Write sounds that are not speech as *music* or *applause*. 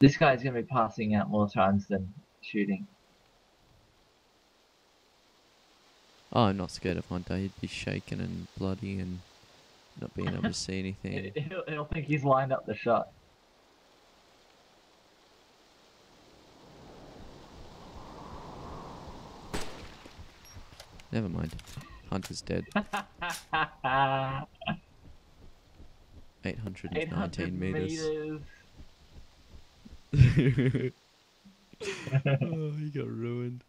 This guy's gonna be passing out more times than shooting. Oh, I'm not scared of Hunter. He'd be shaking and bloody and not being able to see anything. *laughs* He'll, he'll think he's lined up the shot. Never mind. Hunter's dead. *laughs* 819 meters. meters. *laughs* *laughs* oh, he got ruined.